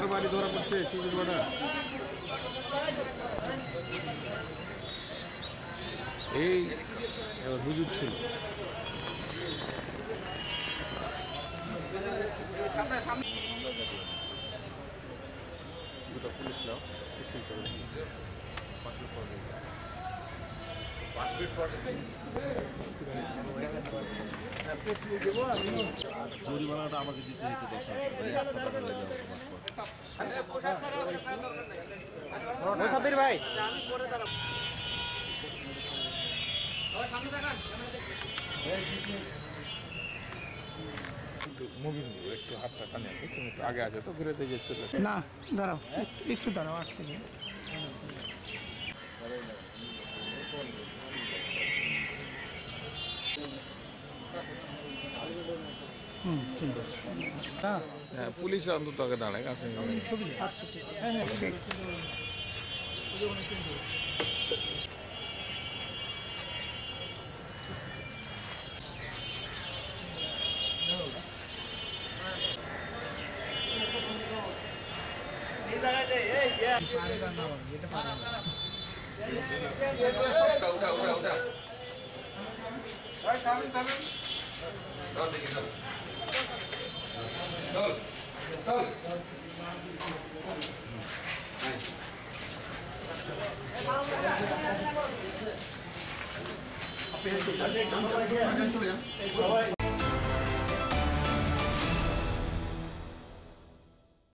বাড়ি ধরা পড়ছে চুরির বাড়া এই হুজুর ছিল। পাঁচ মিনিট পাঁচ জরিমানাটা আমাকে দিতে হয়েছে দশ হাজার মুসাফির ভাই। একটু মুভিং একটু হাতটা কানে আছে তুমি একটু আগে আছে তো ঘুরে দিয়ে যেতে না দাঁড়াও একটু একটু দাঁড়াও এক হ্যাঁ, পুলিশ অন্তত আগে দাঁড়ায় কাছে ছবি আচ্ছা ঠিক আছে। উঠা উঠা উঠা উঠা। থামেন থামেন 嗯好的好的